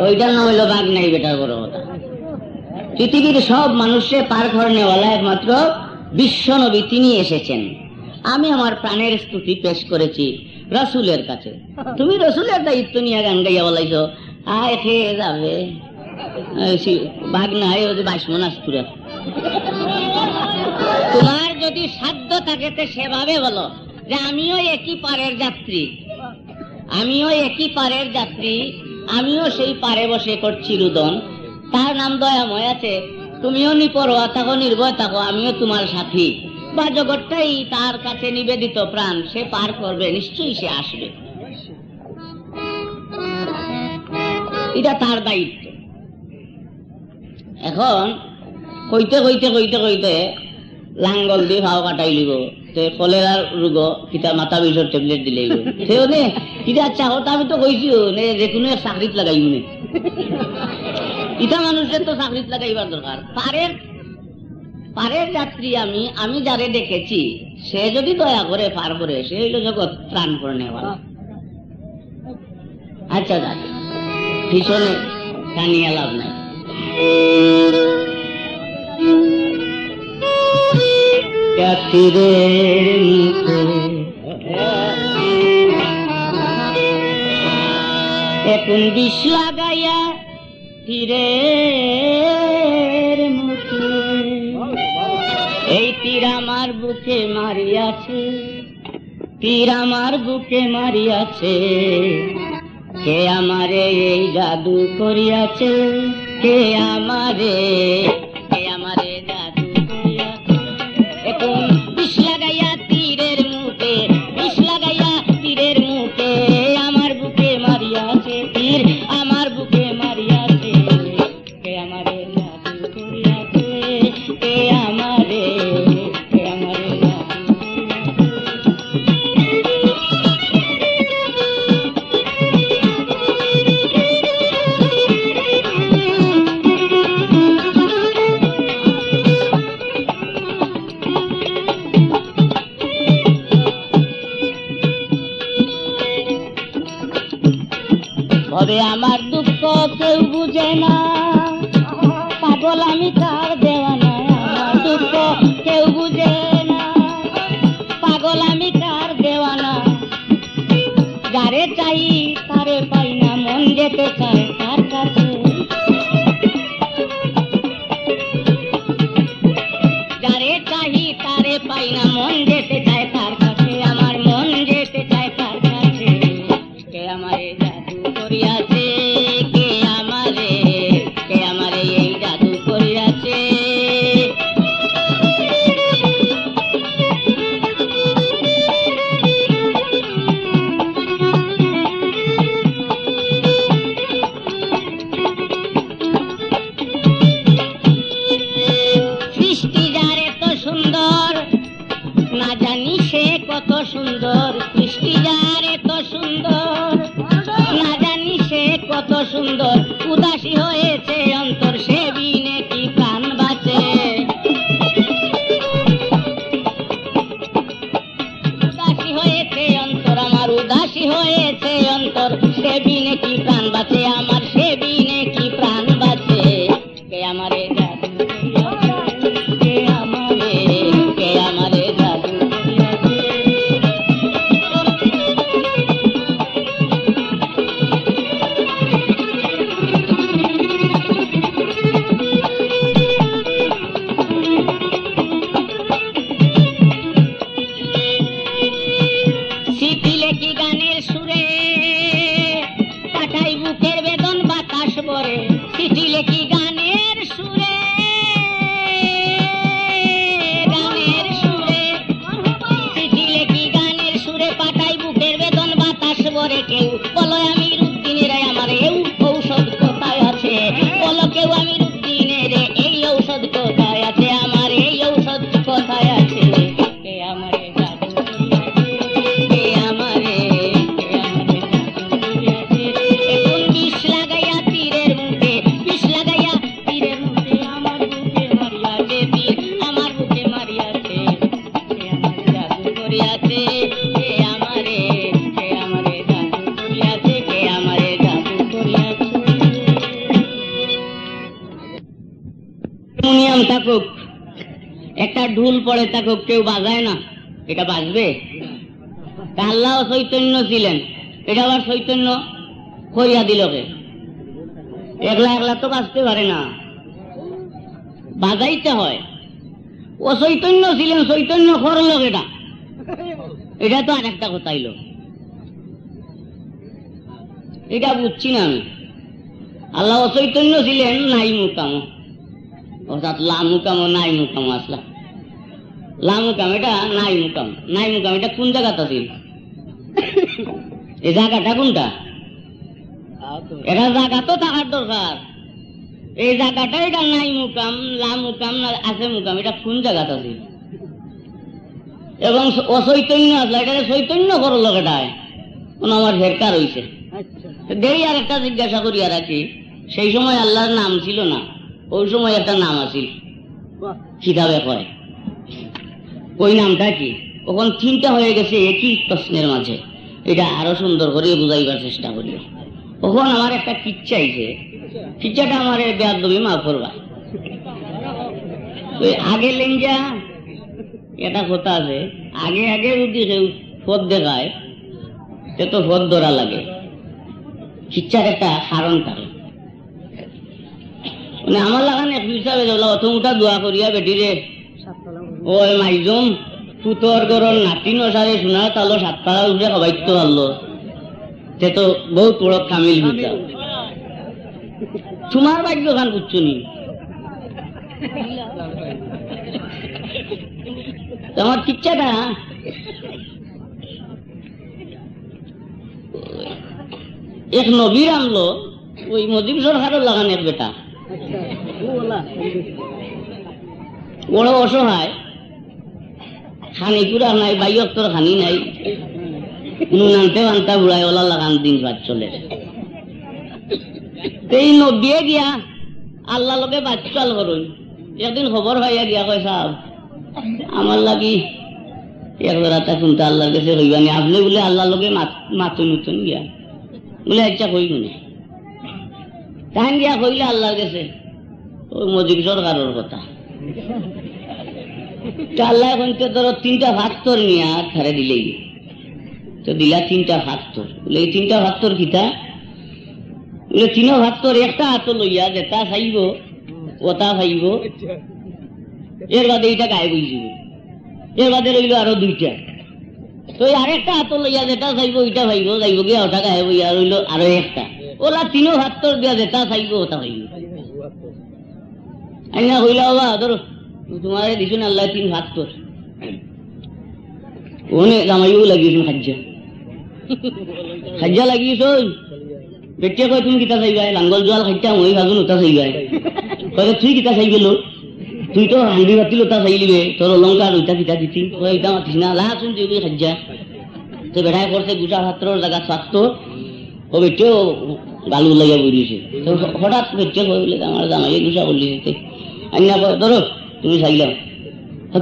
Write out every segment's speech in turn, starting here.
ওইটার নাম হইল বাঘ নাই বেটার বড় কথা। পৃথিবীর সব মানুষে পার করেনেওয়ালা একমাত্র বিশ্ব নবী তিনি এসেছেন। আমি আমার প্রাণের স্তুতি পেশ করেছি রসুলের কাছে। তুমি রসুলের দায়িত্ব নিয়ে গান গাইয়া বলাইছো। আয় খেয়ে যাবে। সি- বাঘ নাই বাসমন আসতুরা। তোমার যদি সাধ্য থাকে সেভাবে বলো যে আমিও একই পারের যাত্রী। আমিও একই পারের যাত্রী, আমিও সেই পারে বসে করছি রুদন। তার নাম দয়াময় আছে। তুমিও নিপরোয়া থাকো, নির্ভয় থাকো, আমিও তোমার সাথী। বা জগৎটাই তার কাছে নিবেদিত প্রাণ, সে পার করবে, নিশ্চয়ই সে আসবে। এটা তার দায়িত্ব। এখন কইতে কইতে কইতে কইতে লাঙ্গল দিয়ে ভাও কাটাই লিব। কলেরার রোগ কিতা মাথা বিষর টেবলেট দিলে সেও নে কিতা চাহো তা আমি তো কইছি নে যে কোনো চাকরিত লাগাই নে ইটা মানুষের তো চাকরিত লাগাইবার দরকার পারের পারের যাত্রী আমি আমি যারে দেখেছি, সে যদি দয়া করে পার করে সে হইল জগৎ ত্রাণ করে নেওয়া আচ্ছা যাক। পিছনে লাভ নাই। তীরের মুখে। এখন বিষ লাগাইয়া তীরের মুখে? এই তীর আমার বুকে মারিয়াছে, তীর আমার বুকে মারিয়াছে। কে আমারে এই জাদু করিয়াছে? কে আমারে ভবে আমার দুঃখ কেউ বুঝে না। সুন্দর উদাসী হয়েছে একটা ঢুল পড়ে থাকুক কেউ বাজায় না। এটা বাজবে? আল্লাহ চৈতন্য ছিলেন। এটা আবার চৈতন্য করিয়া দিলকে একলা একলা তো বাঁচতে পারে না। বাজাইতে হয়। ও চৈতন্য ছিলেন, চৈতন্য করল এটা। এটা তো আর একটা কথা এলো এটা বুঝছি না আমি। আল্লাহ অচৈতন্য ছিলেন নাই মুকাম অর্থাৎ লা মুকাম নাই মুকাম আসলা। লা মুকাম এটা নাই মুকাম নাই মুকাম এটা কোন জায়গাতে ছিল এই জায়গাটা কোনটা? এটা জায়গা তো থাকার দরকার। এই জায়গাটা এটা নাই মুকাম লা মুকাম না আছে মুকাম এটা কোন জায়গাটা এবং অচৈতন্য আসলে এটা চৈতন্য করল এটায় আমার হেরকার হইছে। দেরি আর একটা জিজ্ঞাসা করি আর কি সেই সময় আল্লাহর নাম ছিল না। ওই সময় একটা নাম আছিল। কিতাবে কয় ওই নামটা কি? তখন তিনটা হয়ে গেছে একই প্রশ্নের মাঝে। এটা আরও সুন্দর করে বুঝাইবার চেষ্টা করি তখন আমার একটা কিচ্ছা আইছে কিচ্ছাটা আমার বেয়াদবি মা করবা। তো আগে লেঞ্জা এটা কথা আছে। আগে আগে যদি কেউ দেখায় সে তো পথ ধরা লাগে। কিচ্ছার একটা কারণ থাকে। মানে আমার লাগান এক হিসাবে অত উঠা দোয়া করিয়া বেটিরে ওই মাইজম পুতর গরর নাতি নসারে শোনা তালো সাতটা উঠে সবাইতো পারল সে তো বহুত বড় কামিল তোমার ভাগ্য খান বুঝছ নি তোমার কিচ্ছাটা এক নবীর আনলো ওই মজিব সরকারের লাগান এক বেটা? বড় অসহায়। খানি পুরা নাই বাই অক্তর খানি নাই। নুন আনতে আনতা বুড়াই ওলা লাগান দিন রাত চলে। এই নদীয়ে গিয়া আল্লাহ লোকে বাচ্চাল করুন একদিন খবর পাইয়া গিয়া কয় সাহ আমার লাগি একবার তা শুনতে আল্লাহর কাছে হইবানি আপনি বলে আল্লাহ লোকে মাতুন উতুন গিয়া। বলে আচ্ছা কই মনে তাহান গিয়া কইলে আল্লাহর কাছে, ওই মজিব সরকারের কথা। তো আল্লাহ এখন তো ধরো তিনটা ভাত্তর নিয়ে আর ছাড়ে দিলেই। তো দিলা তিনটা ভাত্তর বলে, এই তিনটা ভাত্তর কিতা? বলে, তিন ভাত্তর একটা হাত লইয়া যেটা চাইব, ওটা খাইব এর বাদে এইটা গায়ে বইছিল এর বাদে রইল আরও দুইটা। তো আরেকটা হাত লইয়া যেটা চাইব, ওইটা ভাইব যাইব গিয়া, ওটা গায়ে বইয়া রইল আরও একটা। ওলা তিনো ভাত্তর দিয়া যেটা চাইব ওটা ভাইব আইনা কইলা বাবা ধরো তোমার দিছুন আল্লাহ, তিন ভাত্তর ওনে জামাইও লাগিয়েছেন খাজ্জা খাজ্জা লাগিয়েছ বেটিয়ে কয়, তুমি কিতা চাইবাই? লাঙ্গল জোয়াল খাইতা মই ভাজুন ওটা চাইবাই। কয়, তুই কিতা চাইবে লো তুই তো হান্দি বাতি ওটা চাইলিবে। তোর অলঙ্কার ওইটা কিতা দিতি? কয় এটা মাতিস না, লা শুন তুই খাজ্জা তো বেটাই করছে গুজা ভাত্তর জায়গা স্বাস্থ্য বেটিও গালু লাগিয়া বইছে তো হঠাৎ বেটিয়ে কয় বলে আমার জামাইয়ে গুজা করলি আইনা ধরো, তুমি চাইলাম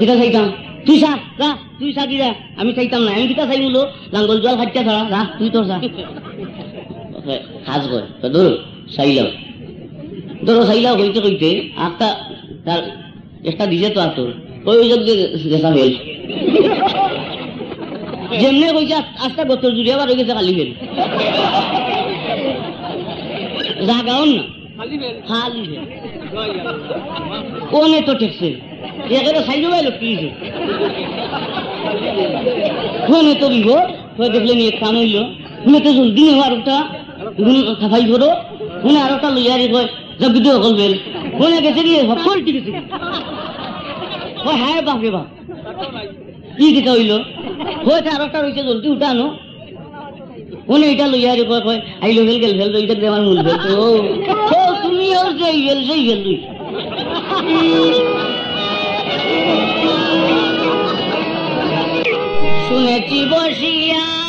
কিতা চাইতাম? তুই চা, যা, তুই চা যা। আমি চাইতাম না। আমি কিতা চাই বলো? লাঙ্গল জল খাইতে ছাড়া যা, তুই তো চা। সাজ কর। ধরো, চাইলাম। ধরো, চাইলাম কইতে কইতে আটটা, তার একটা দিছে তো আতর। ওই যোগ দেখা ফেল যেমনে কইছে আস্তা গতর জুড়ে আবার হয়ে গেছে কালি ফেল জাগাও না খালি কোনে তো ঠেকছে? এখানে সাইড বাইল প্লিজ কোনে তো দিব? তো দেখলে নিয়ে কাম হইল? শুনে তো জলদি নেওয়ার ওটা সাফাই করো শুনে আর ওটা লইয়া রে কয় জগদি সকল বেল। শুনে গেছে কি সকল ঠিক আছে কয় হ্যাঁ বাপরে বাপ। কি কিতা হইল? হয়েছে আর একটা রয়েছে জলদি উঠা শুনে এটা লইয়া রে কয় কয় আইলো ফেল গেল ফেল এইটা দেওয়ার মন মূল ও তো তুমিও সেই ফেল সেই ফেল তুই শুনেছি বসিয়া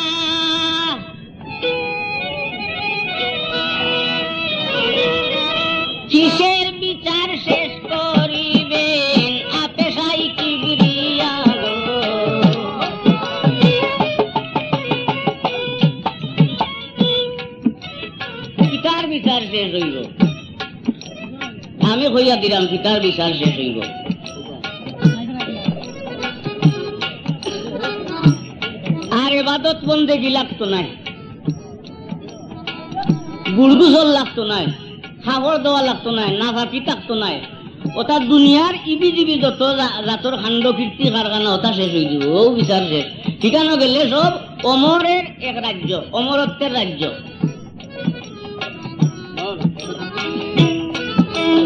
আমি কইয়া দিলাম পিতার বিচার শেষ হইব। আর এবাদত বন্দেগি লাগতো নাই? গুড়গুজল লাগতো নাই? খাবার দেওয়া লাগতো নাই? নাফাকি থাকতো নাই? ওটা দুনিয়ার ইবি জিবি যত জাতর খাণ্ড কীর্তি কারখানা ওটা শেষ হয়ে দিব ও বিচার শেষ। ঠিকানো গেলে সব অমরের এক রাজ্য, অমরত্বের রাজ্য।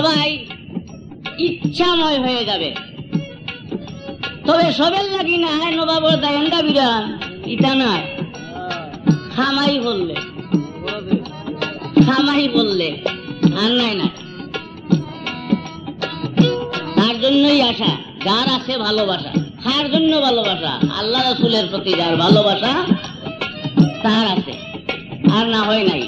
সবাই ইচ্ছাময় হয়ে যাবে। তবে সবের লাগি না নবাবর দায়ন্দা বিরান ইটা নাই খামাই বললে। খামাই বললে। আর নাই না। তার জন্যই আশা, যার আছে ভালোবাসা তার জন্য ভালোবাসা? আল্লাহ রসুলের প্রতি যার ভালোবাসা, তার আছে। আর না হয় নাই।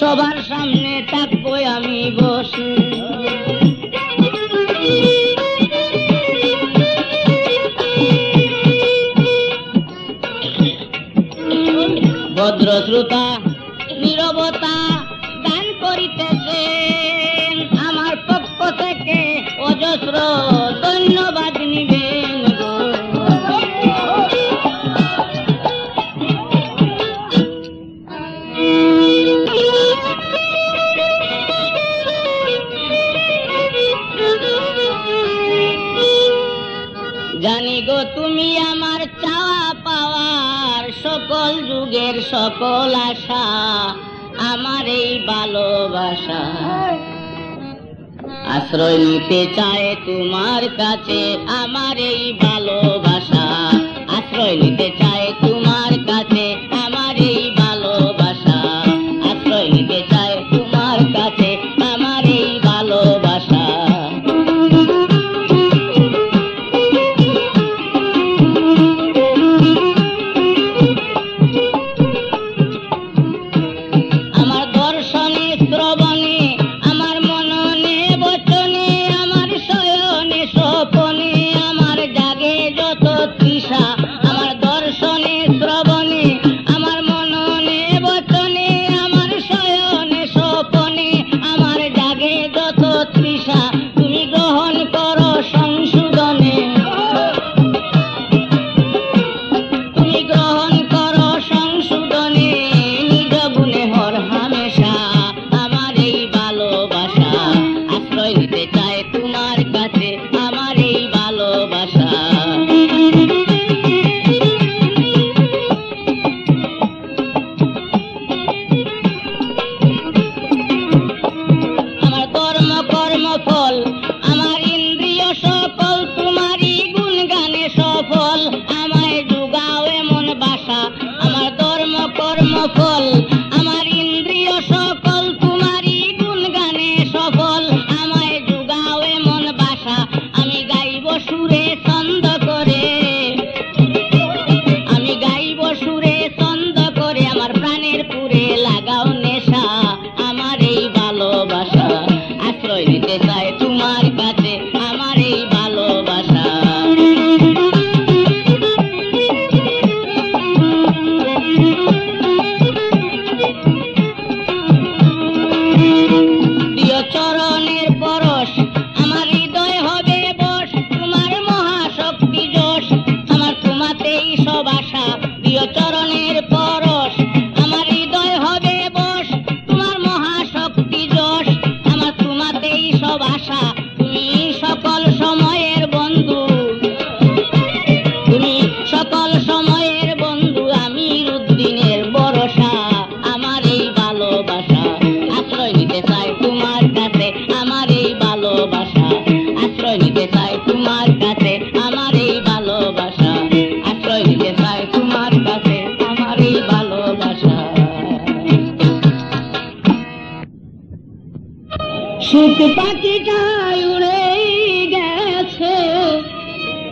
সবার সামনে থাকব আমি বসে। ভদ্র শ্রোতা নিরবতা দান করিতেছেন। আমার পক্ষ থেকে অজস্র সকল আশা আমার এই ভালোবাসা। আশ্রয় নিতে চায় তোমার কাছে আমার এই body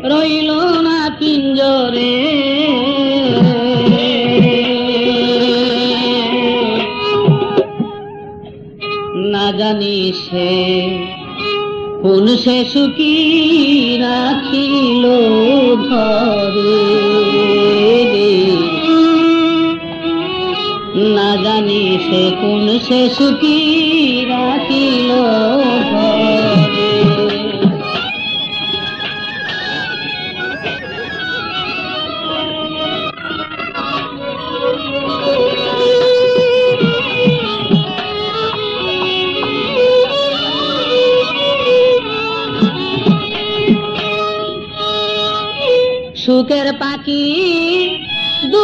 রইল না পিঞ্জরে। না জানি সে কোন সে সুখি রাখিল ধরে না জানি সে কোন সে সুখি রাখিল ধরে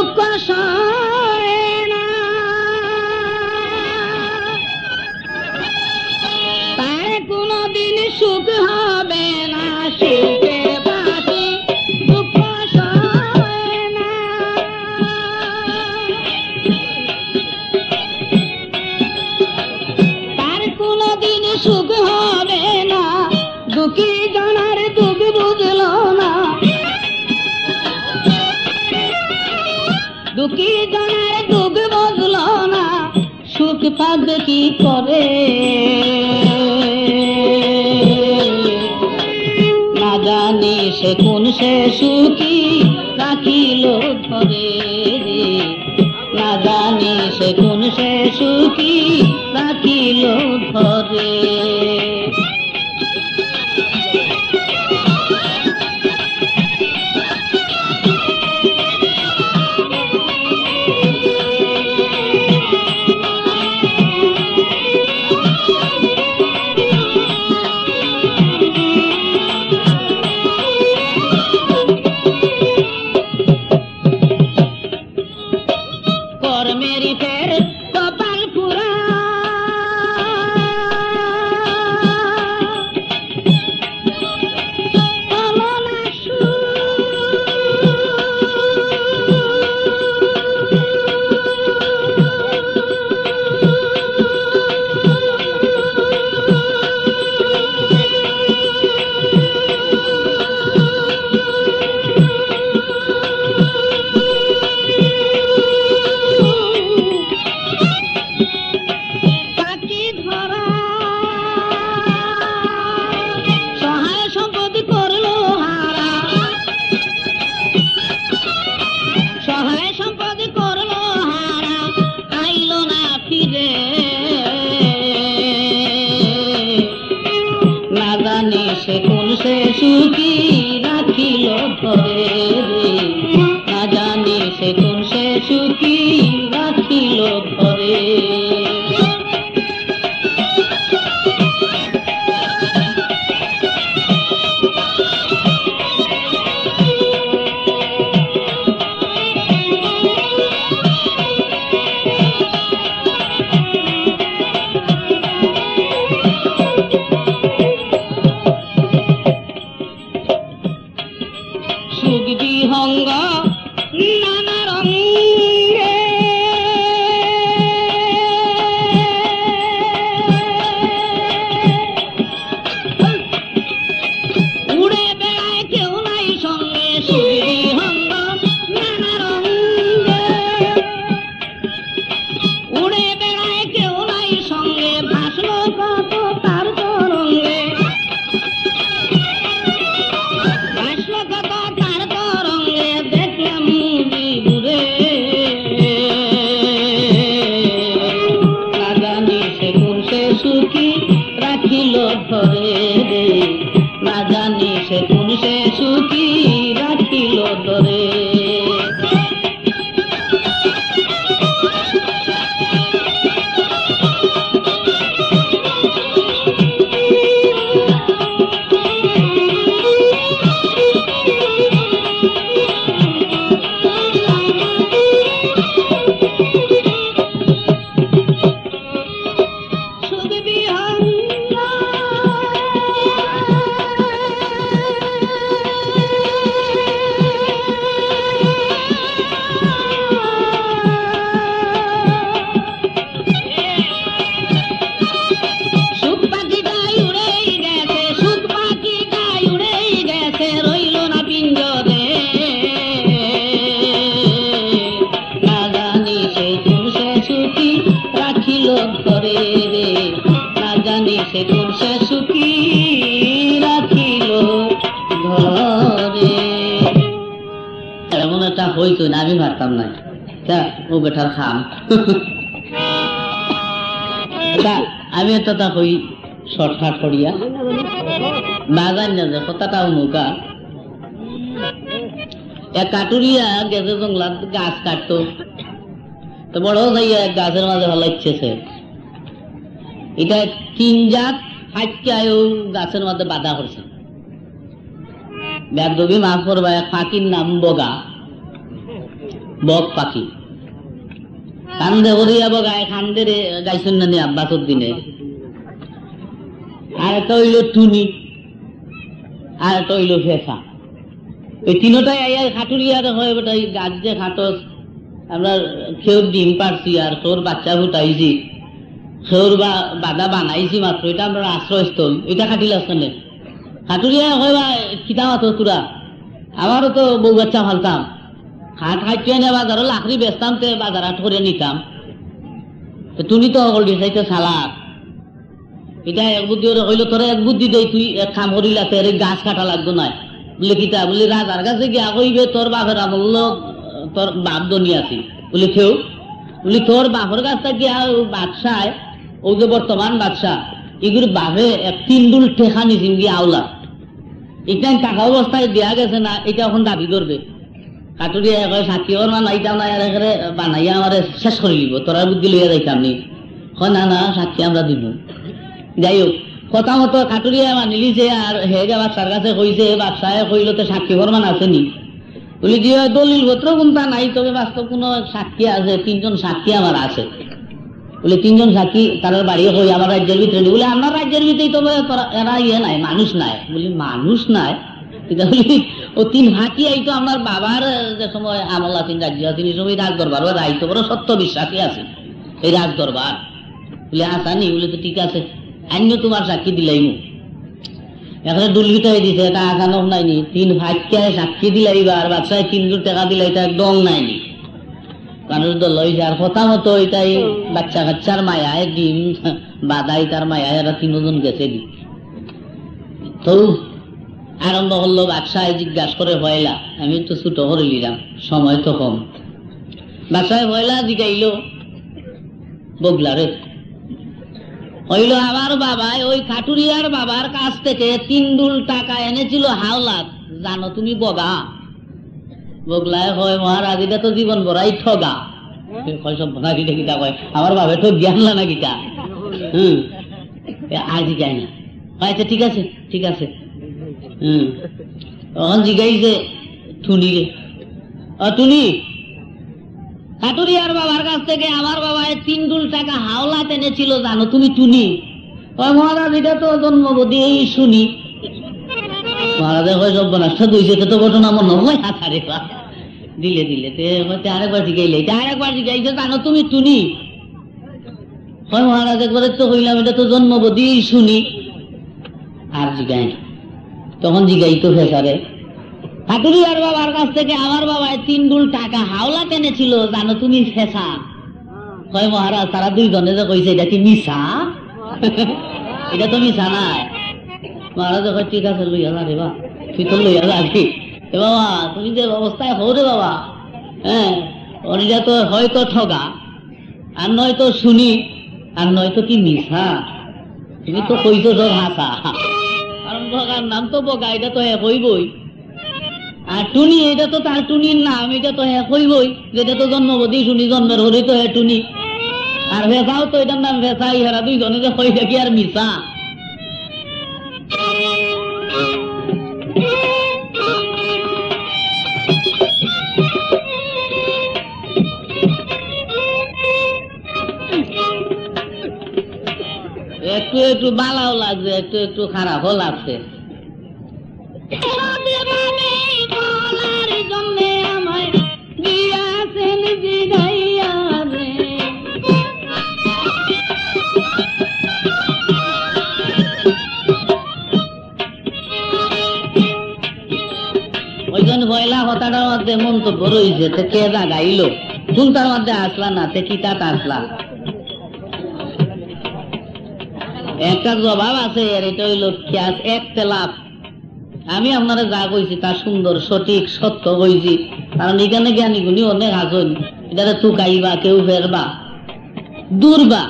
দুঃখ সয়না তার কোনদিন সুখ হবে না সুখে কাজ কি করে? না জানি সে কোন সে সুখী রাখিল ধরে না জানি সে কোন সে সুখী রাখিল তা, ও খাম। আমি তো তা কই, শর্টকাট করিয়া। না যে এক কাটুরিয়া গেছে গাছ কাটতো। তো বড় যাইয়া গাছের মাঝে ভালো ইচ্ছেছে এটা তিন জাত হাইকায় গাছের মধ্যে বাধা করছে ব্যাগদবি মাফ করবা, এক পাখির নাম বগা। বক পাখি। কান্দে করিয়া বগায় খান্দে রে, গাইছেন না নি আব্বাসর দিনে? আর একটা হইল টুনি, আর একটা হইল ফেসা ওই তিনটাই আইয়া খাটুরিয়ার হয় বেটা এই গাছ যে খাটস, আমরা কেউ ডিম পারছি আর তোর বাচ্চা ফুটাইছি। সেওর বা বাধা বানাইছি মাত্র এটা আমরা আশ্রয়স্থল এটা খাটিল আসলে খাটুরিয়া হয় বা কিতাম আতো তোরা? আমারও তো বউ বাচ্চা ফালতাম। খাট খাইতে নে বাজারও লাকড়ি বেচতাম তে বাজার হাট করে নিতাম তো তুমি তো সকল দিছাইতে চালাক। এটা এক বুদ্ধি ওরে কইলো তোরা এক বুদ্ধি দেই, তুই এক করিলা তোর এই গাছ কাটা লাগতো নাই? বলে, কিতা? বলে রাজার কাছে গিয়া কইবে তোর বাপের আমল তোর বাপ দনি আছি বলে কেউ বলি তোর বাপের কাছটা গিয়া বাদশায় ও যে বর্তমান বাদশাহ এগুলো বাপে এক তিন দুল ঠেকা নিছিন গিয়া আওলা এটা টাকা অবস্থায় দেয়া গেছে না এটা এখন দাবি করবে কাটুরিয়া কয় সাক্ষী ওর মানে এইটা না এখানে বানাইয়া আমার শেষ করে দিব। তোরা বুদ্ধি লইয়া যাইতাম নি কয়, না না সাক্ষী আমরা দিব। যাই হোক কথা মতো কাটুরিয়া মানিলি যে আর হে যে বাচ্চার কাছে কইছে বাচ্চায় কইল তো সাক্ষী ফরমান আছে নি? বলি যে দলিল পত্র কোনটা নাই? তবে বাস্তব কোনো সাক্ষী আছে, তিনজন সাক্ষী আমার আছে। বলে তিনজন সাক্ষী তার বাড়ি কই আমার রাজ্যের ভিতরে। বলে আমার রাজ্যের ভিতরেই তোরা- এরা ইয়ে নাই মানুষ নাই। বলি মানুষ নাই? ও তিন হাতি আইতো আমার বাবার যে সময় আমল আছেন রাজ্য আছেন সময় রাজ দরবার বড় সত্য বিশ্বাসী আছে এই রাজ দরবার বলে, আসানি, বলে, তো ঠিক আছে আন্য তোমার সাক্ষী দিলাই মু এখানে দুর্বৃত হয়ে দিছে, এটা আসানো নাইনি তিন ভাগ্যায় সাক্ষী দিলাই আর বাচ্চায় তিনজন টাকা দিলাই এটা একদম নাইনি মানুষ তো লইছে আর কথা মতো এটাই বাচ্চা কাচ্চার মায়ায় ডিম বাদাই তার মায়ায় এরা তিনজন গেছে দি। তো আরম্ভ করল বাচ্চায় জিজ্ঞাসা করে ভয়লা আমি তো ছোট করে নিলাম সময় তো কম। বাচ্চায় ভয়লা জিগাইল বগলারে হইল আমার বাবাই ওই খাটুরিয়ার বাবার কাছ থেকে তিন দুল টাকা এনেছিল হাওলাত জানো তুমি বগা? বগলায় হয় মহারাজ এটা তো জীবন বড়াই ঠগা। কয় সব ভনা কিটা কিটা? কয় আমার বাবে তো জ্ঞান না কিটা। হুম। আর জিগাই না। কয়, আচ্ছা ঠিক আছে ঠিক আছে। তখন জিগাইছে টুনি টুনি কাটুরিয়ার বাবার কাছ থেকে আমার বাবা তিন দুল টাকা হাওলাত এনেছিল জানো, তুমি টুনি কয় মহারাজ, এটা তো জন্মবধি এই শুনি। মহারাজে কয় সব বনাষ্ঠা দইছে তো ঘটনা মনে হয় হাতারে দিলে দিলে, তে হয়তো আরেকবার জিগাইলে। এটা আরেকবার জিগাইছে, জানো, তুমি টুনি হয় মহারাজ, একবারে তো কইলাম এটা তো জন্মবধি শুনি। আর জিগাই। তখন জিগাই তো ফেসারে হাতুরিয়ার বাবার কাছ থেকে আমার বাবায় তিন দুল টাকা হাওলা টেনেছিল জানো তুমি ফেসা কয়, মহারাজ, তারা দুইজনে যে কইছে এটা কি মিশা এটা তো মিশা নাই। মহারাজ কয়, ঠিক আছে, লইয়া যা রে বা, তুই তো লইয়া যাবি। এ বাবা, তুমি যে অবস্থায় হো রে বাবা হ্যাঁ অনিটা তো হয়তো ঠগা, আর নয়তো শুনি, আর নয়তো কি মিশা তুমি তো কইছো সব হাসা কারণ নাম তো বগা, এটা তো এক হইবই। আর টুনি, এটা তো তার টুনির নাম, এটা তো এক হইবই। যেটা তো জন্মবতী শুনি, জন্মের হরি তো হে টুনি। আর ভেসাও তো এটার নাম ভেসা ইহারা দুইজনে যে হই থাকি আর মিশা একটু একটু বালাও লাগছে একটু একটু খারাপও লাগছে। ওইজন মধ্যে মন্তব্য রয়েছে তো কে জাগাইল? কোনটার মধ্যে আসলা না তে কিতাত আসলা? একটা জবাব আছে এর এটা হইল খেয়াস এক তেলাপ। আমি আপনারা যা কইছি তা সুন্দর, সঠিক, সত্য কইছি। কারণ এখানে জ্ঞানী অনেক আসন এটারে তুকাইবা কেউ ফেরবা, দূরবা।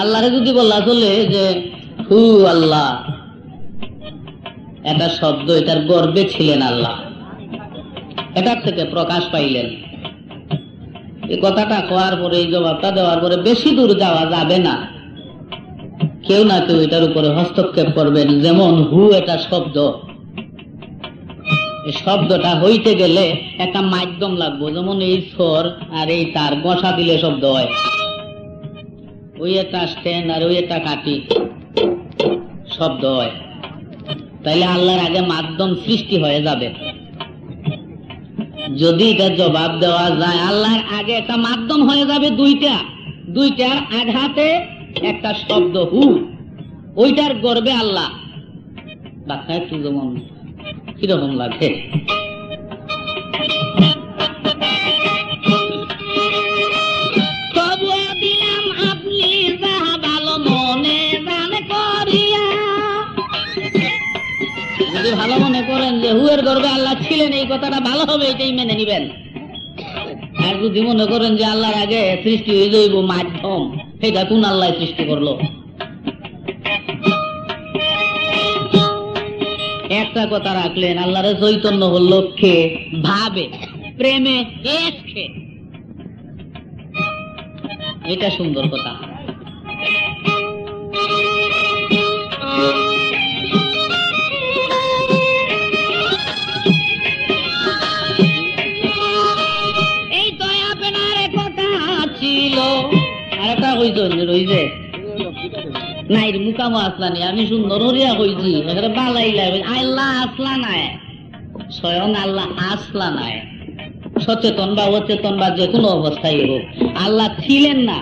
আল্লাহরে যদি বলা চলে যে, হু আল্লাহ, এটা শব্দ, এটার গর্বে ছিলেন আল্লাহ। এটার থেকে প্রকাশ পাইলেন। এই কথাটা কোয়ার পরে, এই জবাবটা দেওয়ার পরে বেশি দূর যাওয়া যাবে না। কেউ না কেউ এটার উপরে হস্তক্ষেপ করবেন, যেমন হু এটা শব্দ। শব্দটা হইতে গেলে একটা মাধ্যম লাগবে, যেমন এই স্বর আর এই তার বসা দিলে শব্দ হয়। ওই একটা স্ট্যান্ড আর ওই একটা কাটি শব্দ হয়। তাইলে আল্লাহর আগে মাধ্যম সৃষ্টি হয়ে যাবে। যদি এটা জবাব দেওয়া যায়, আল্লাহর আগে একটা মাধ্যম হয়ে যাবে দুইটা। দুইটার আঘাতে, একটা শব্দ হু। ওইটার গর্বে আল্লাহ। বাচ্চা একটু যেমন কীরকম লাগে করেন যে, হুয়ের গর্বে আল্লাহ ছিলেন, এই কথাটা ভালো হবে, এটাই মেনে নিবেন। আর যদি মনে করেন যে আল্লাহর আগে সৃষ্টি হয়ে যাইব, মাধ্যম, সেটা কোন আল্লাহ সৃষ্টি করল? একটা কথা রাখলেন, আল্লাহরে চৈতন্য হল খে ভাবে, প্রেমে এসখে এটা সুন্দর কথা। আরেকটা কইতো রইছে। নাই মুকামো আসলা নি, আমি সুন্দর হরিয়া কইছি। এখানে বালাইলা আল্লাহ আসলা নাই। স্বয়ং আল্লাহ আসলা নাই। সচেতন বা অচেতন বা যে কোনো অবস্থায় হোক আল্লাহ ছিলেন না।